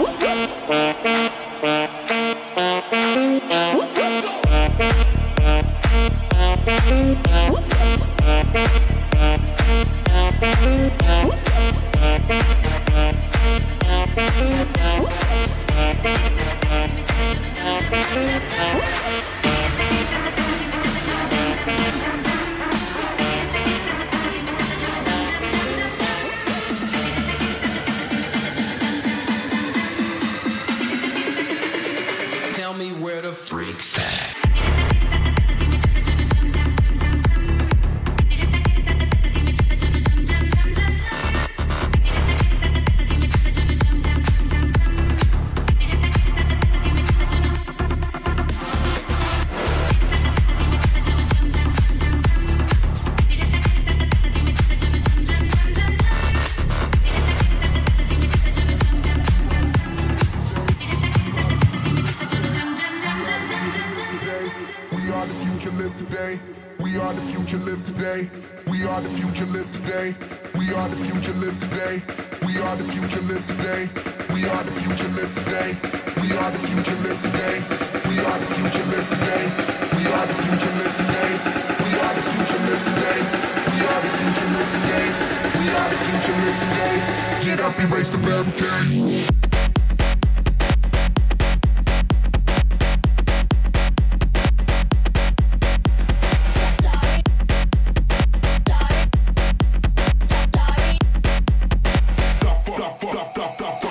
Whoop. a freak sack. Are the future, live today. We are the future, live today. We are the future, live today. We are the future, live today. We are the future, live today. We are the future, live today. We are the future, live today. We are the future, live today. We are the future, live today. We are the future, live today. We are the future, live today. We are the future, live today. Get up, erase the barricade. pop, pop, pop.